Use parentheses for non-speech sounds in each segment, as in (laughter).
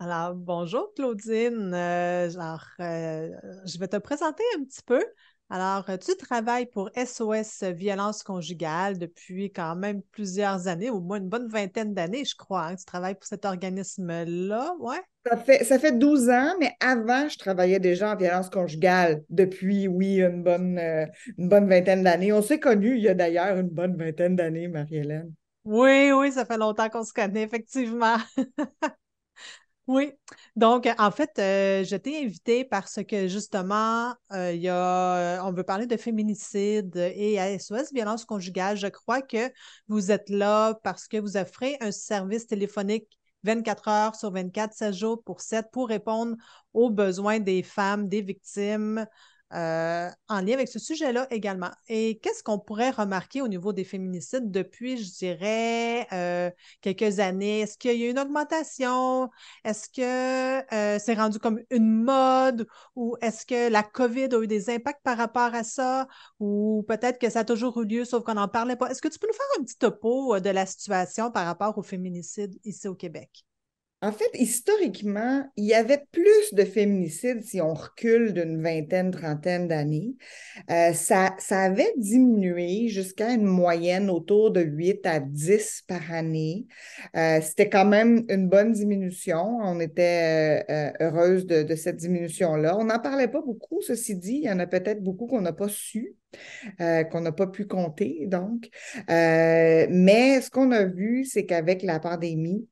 Alors, bonjour Claudine. Euh, genre, euh, je vais te présenter un petit peu. Alors, tu travailles pour SOS Violence conjugale depuis quand même plusieurs années, au moins une bonne vingtaine d'années, je crois. Hein, tu travailles pour cet organisme-là, ouais? Ça fait, ça fait 12 ans, mais avant, je travaillais déjà en violence conjugale depuis, oui, une bonne, euh, une bonne vingtaine d'années. On s'est connus il y a d'ailleurs une bonne vingtaine d'années, Marie-Hélène. Oui, oui, ça fait longtemps qu'on se connaît, effectivement. (laughs) Oui, donc en fait, euh, je t'ai invité parce que justement, euh, il y a, on veut parler de féminicide et SOS violence conjugale. Je crois que vous êtes là parce que vous offrez un service téléphonique 24 heures sur 24, 7 jours pour 7 pour répondre aux besoins des femmes, des victimes, euh, en lien avec ce sujet-là également. Et qu'est-ce qu'on pourrait remarquer au niveau des féminicides depuis, je dirais, euh, quelques années? Est-ce qu'il y a eu une augmentation? Est-ce que euh, c'est rendu comme une mode? Ou est-ce que la COVID a eu des impacts par rapport à ça? Ou peut-être que ça a toujours eu lieu, sauf qu'on n'en parlait pas? Est-ce que tu peux nous faire un petit topo de la situation par rapport aux féminicides ici au Québec? En fait, historiquement, il y avait plus de féminicides si on recule d'une vingtaine, trentaine d'années. Euh, ça, avait diminué jusqu'à une moyenne autour de 8 à 10 par année. Euh, c'était quand même une bonne diminution. On était euh, heureuse de, de, cette diminution-là. On n'en parlait pas beaucoup, ceci dit. Il y en a peut-être beaucoup qu'on n'a pas su. qu'on n'a pas pu compter, donc. mais ce qu'on a vu, c'est qu'avec la pandémie,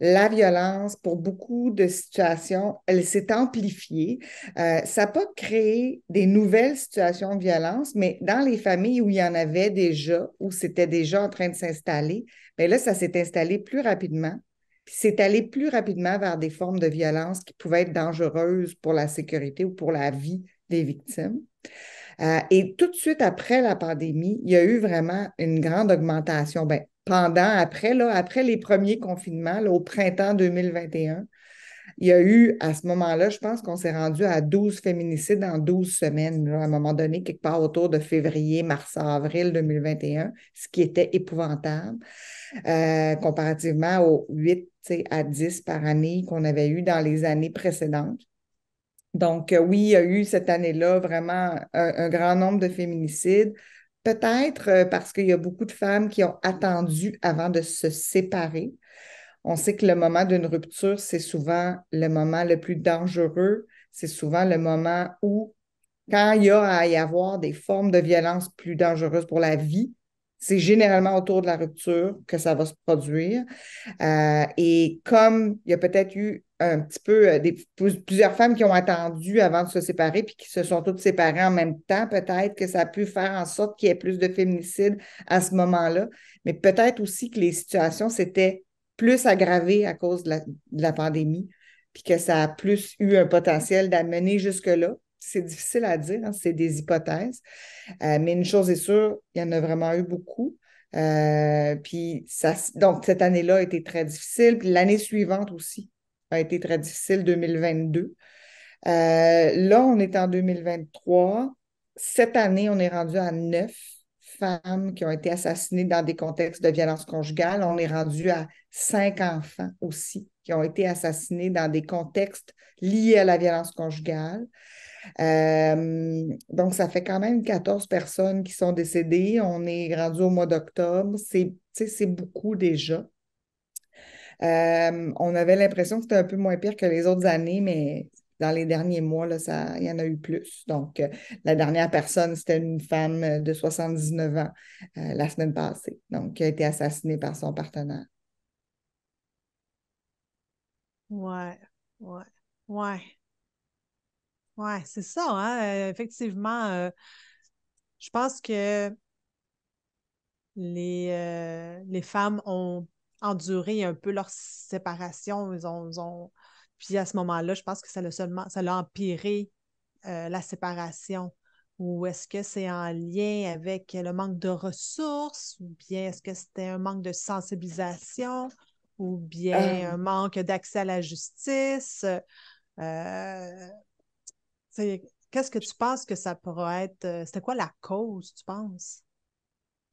la violence, pour beaucoup de situations, elle s'est amplifiée. Euh, ça n'a pas créé des nouvelles situations de violence, mais dans les familles où il y en avait déjà, où c'était déjà en train de s'installer, bien là, ça s'est installé plus rapidement. Puis c'est allé plus rapidement vers des formes de violence qui pouvaient être dangereuses pour la sécurité ou pour la vie des victimes. Euh, et tout de suite après la pandémie, il y a eu vraiment une grande augmentation. Ben, pendant, après, là, après les premiers confinements, au printemps 2021, il y a eu, à ce moment-là, je pense qu'on s'est rendu à 12 féminicides en 12 semaines, à un moment donné, quelque part autour de février, mars, avril 2021, ce qui était épouvantable, euh, comparativement aux 8 à 10 par année qu'on avait eu dans les années précédentes. Donc, euh, oui, il y a eu cette année-là vraiment un grand nombre de féminicides. Peut-être euh, parce qu'il y a beaucoup de femmes qui ont attendu avant de se séparer. On sait que le moment d'une rupture, c'est souvent le moment le plus dangereux. C'est souvent le moment où, quand il y a à y avoir des formes de violence plus dangereuses pour la vie, c'est généralement autour de la rupture que ça va se produire. Euh, et comme il y a peut-être eu un petit peu euh, plusieurs femmes qui ont attendu avant de se séparer puis qui se sont toutes séparées en même temps, peut-être que ça a pu faire en sorte qu'il y ait plus de féminicides à ce moment-là. Mais peut-être aussi que les situations s'étaient plus aggravées à cause de la, pandémie, puis que ça a plus eu un potentiel d'amener jusque-là. C'est difficile à dire, hein, c'est des hypothèses. Euh, mais une chose est sûre, il y en a vraiment eu beaucoup. Euh, puis ça, donc, cette année-là a été très difficile. Puis l'année suivante aussi a été très difficile, 2022. Euh, là, on est en 2023. Cette année, on est rendu à neuf femmes qui ont été assassinées dans des contextes de violence conjugale. On est rendu à cinq enfants aussi qui ont été assassinés dans des contextes liés à la violence conjugale. Euh, donc, ça fait quand même 14 personnes qui sont décédées. On est rendu au mois d'octobre. C'est beaucoup déjà. Euh, on avait l'impression que c'était un peu moins pire que les autres années, mais dans les derniers mois, là, il y en a eu plus. Donc, euh, la dernière personne, c'était une femme de 79 ans la semaine passée, donc qui a été assassinée par son partenaire. Ouais, ouais, ouais. Ouais, c'est ça, hein? Euh, effectivement, euh, je pense que les, euh, les femmes ont enduré un peu leur séparation. Ils ont, Puis à ce moment-là, je pense que ça l'a seulement ça l'a empiré la séparation. Ou est-ce que c'est en lien avec le manque de ressources, ou bien est-ce que c'était un manque de sensibilisation, ou bien un manque d'accès à la justice? Qu'est-ce que tu penses que ça pourrait être? Euh, c'était quoi la cause, tu penses?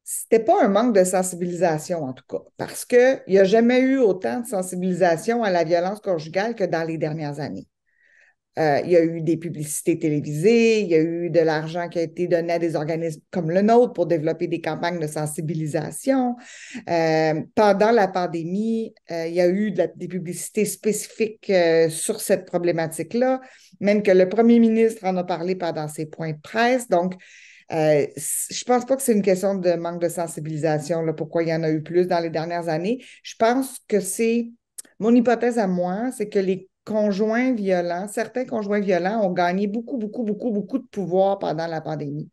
c'était pas un manque de sensibilisation, en tout cas, parce qu'il n'y a jamais eu autant de sensibilisation à la violence conjugale que dans les dernières années. Euh, il y a eu des publicités télévisées, il y a eu de l'argent qui a été donné à des organismes comme le nôtre pour développer des campagnes de sensibilisation. Euh, pendant la pandémie, euh, il y a eu des publicités spécifiques sur cette problématique-là, même que le premier ministre en a parlé pendant ses points de presse. Donc, je ne pense pas que c'est une question de manque de sensibilisation, pourquoi il y en a eu plus dans les dernières années. Je pense que c'est, mon hypothèse à moi, c'est que les conjoints violents, certains conjoints violents ont gagné beaucoup, beaucoup, beaucoup, beaucoup de pouvoir pendant la pandémie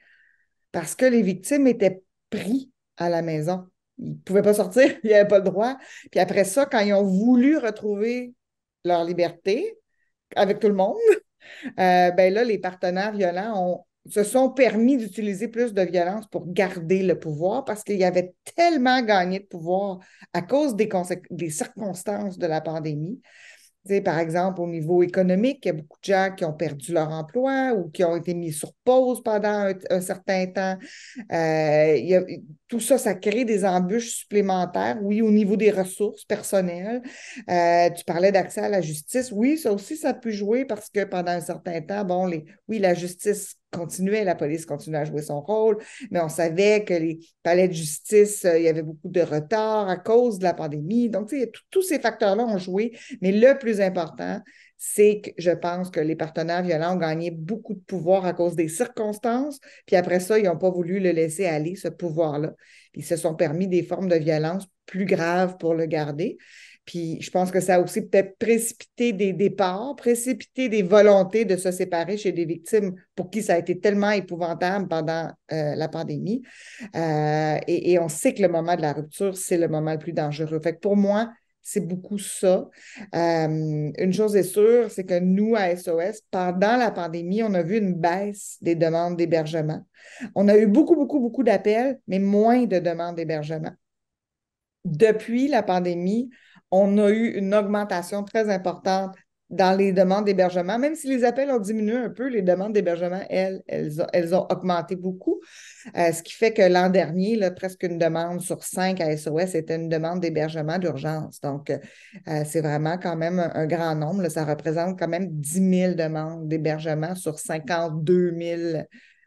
parce que les victimes étaient pris à la maison. Ils ne pouvaient pas sortir, (laughs) ils n'avaient pas le droit. Puis après ça, quand ils ont voulu retrouver leur liberté avec tout le monde, (laughs) euh, ben là, les partenaires violents se sont permis d'utiliser plus de violence pour garder le pouvoir parce qu'il y avait tellement gagné de pouvoir à cause des circonstances de la pandémie par exemple, au niveau économique, il y a beaucoup de gens qui ont perdu leur emploi ou qui ont été mis sur pause pendant un, certain temps. Euh, tout ça, ça crée des embûches supplémentaires, oui, au niveau des ressources personnelles. Euh, tu parlais d'accès à la justice. Oui, ça aussi, ça peut jouer parce que pendant un certain temps, bon, les, oui, la justice continuait, la police continuait à jouer son rôle, mais on savait que les palais de justice, euh, il y avait beaucoup de retard à cause de la pandémie. Donc, tous ces facteurs-là ont joué, mais le plus important, c'est que je pense que les partenaires violents ont gagné beaucoup de pouvoir à cause des circonstances, puis après ça, ils n'ont pas voulu le laisser aller, ce pouvoir-là. Ils se sont permis des formes de violence plus graves pour le garder. Puis je pense que ça a aussi peut-être précipité des départs, précipité des volontés de se séparer chez des victimes pour qui ça a été tellement épouvantable pendant euh, la pandémie. Euh, et, on sait que le moment de la rupture, c'est le moment le plus dangereux. Fait que pour moi, c'est beaucoup ça. Euh, une chose est sûre, c'est que nous, à SOS, pendant la pandémie, on a vu une baisse des demandes d'hébergement. On a eu beaucoup, beaucoup, beaucoup d'appels, mais moins de demandes d'hébergement. Depuis la pandémie, on a eu une augmentation très importante dans les demandes d'hébergement. Même si les appels ont diminué un peu, les demandes d'hébergement, elles, elles ont, augmenté beaucoup. Euh, ce qui fait que l'an dernier, presque une demande sur cinq à SOS était une demande d'hébergement d'urgence. Donc, euh, c'est vraiment quand même un, grand nombre. Ça représente quand même 10 000 demandes d'hébergement sur 52 000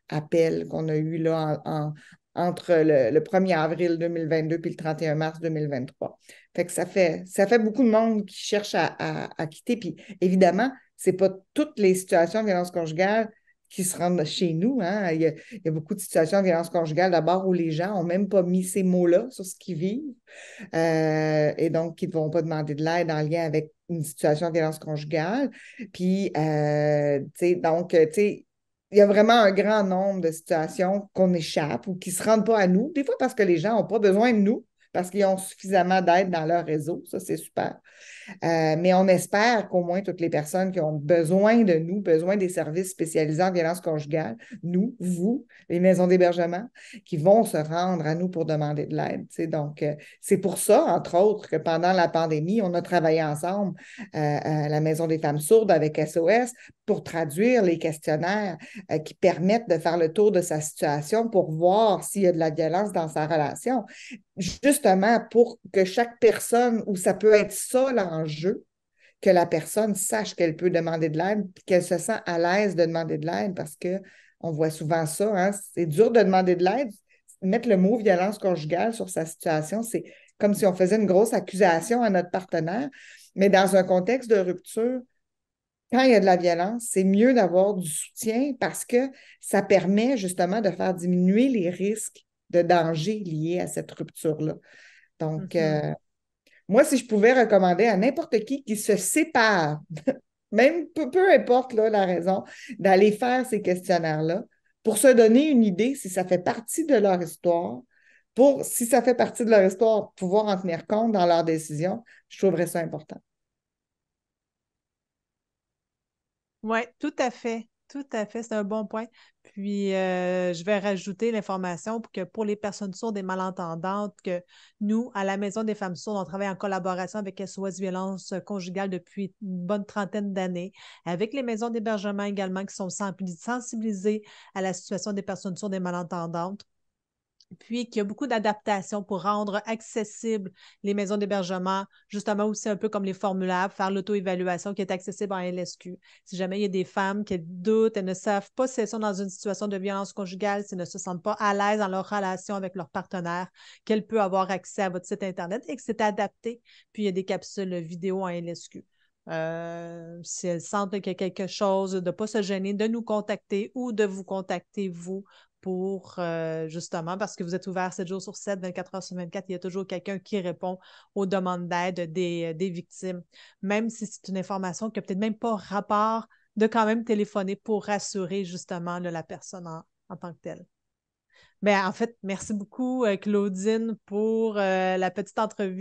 appels qu'on a eus là en, entre le, 1er avril 2022 et le 31 mars 2023. Fait que ça fait, ça fait beaucoup de monde qui cherche à, quitter. Puis évidemment, ce n'est pas toutes les situations de violence conjugale qui se rendent chez nous. Hein. Il, y a, beaucoup de situations de violence conjugale d'abord où les gens n'ont même pas mis ces mots-là sur ce qu'ils vivent euh, et donc qui ne vont pas demander de l'aide en lien avec une situation de violence conjugale. Puis, euh, tu sais, donc, tu sais, il y a vraiment un grand nombre de situations qu'on échappe ou qui ne se rendent pas à nous, des fois parce que les gens n'ont pas besoin de nous, parce qu'ils ont suffisamment d'aide dans leur réseau. Ça, c'est super. Euh, mais on espère qu'au moins toutes les personnes qui ont besoin de nous, besoin des services spécialisés en violence conjugale, nous, vous, les maisons d'hébergement, qui vont se rendre à nous pour demander de l'aide. Donc, euh, c'est pour ça, entre autres, que pendant la pandémie, on a travaillé ensemble euh, à la Maison des femmes sourdes avec SOS pour traduire les questionnaires qui permettent de faire le tour de sa situation pour voir s'il y a de la violence dans sa relation. Justement, pour que chaque personne, où ça peut être ça, là, jeu, que la personne sache qu'elle peut demander de l'aide, qu'elle se sent à l'aise de demander de l'aide parce qu'on voit souvent ça. Hein. C'est dur de demander de l'aide. Mettre le mot violence conjugale sur sa situation, c'est comme si on faisait une grosse accusation à notre partenaire. Mais dans un contexte de rupture, quand il y a de la violence, c'est mieux d'avoir du soutien parce que ça permet justement de faire diminuer les risques de danger liés à cette rupture-là. Donc, mm-hmm. euh, moi, si je pouvais recommander à n'importe qui qui se sépare, (laughs) même peu, importe la raison, d'aller faire ces questionnaires-là pour se donner une idée si ça fait partie de leur histoire, pour, si ça fait partie de leur histoire, pouvoir en tenir compte dans leurs décisions, je trouverais ça important. Oui, tout à fait. Tout à fait, c'est un bon point. Puis, euh, je vais rajouter l'information pour que pour les personnes sourdes et malentendantes, que nous, à la Maison des femmes sourdes, on travaille en collaboration avec SOS Violence conjugale depuis une bonne trentaine d'années, avec les maisons d'hébergement également qui sont sensibilisées à la situation des personnes sourdes et malentendantes. Puis qu'il y a beaucoup d'adaptations pour rendre accessibles les maisons d'hébergement, justement aussi un peu comme les formulaires, faire l'auto-évaluation qui est accessible en LSQ. Si jamais il y a des femmes qui doutent, elles ne savent pas si elles sont dans une situation de violence conjugale, si elles ne se sentent pas à l'aise dans leur relation avec leur partenaire, qu'elles peuvent avoir accès à votre site Internet et que c'est adapté. Puis il y a des capsules vidéo en LSQ. Euh, si elles sentent qu'il y a quelque chose, de ne pas se gêner, de nous contacter ou de vous contacter, vous, pour euh, justement, parce que vous êtes ouvert 7 jours sur 7, 24 heures sur 24, il y a toujours quelqu'un qui répond aux demandes d'aide des, des, victimes. Même si c'est une information qui n'a peut-être même pas rapport, de quand même téléphoner pour rassurer justement la personne en, tant que telle. Mais en fait, merci beaucoup, euh, Claudine, pour la petite entrevue.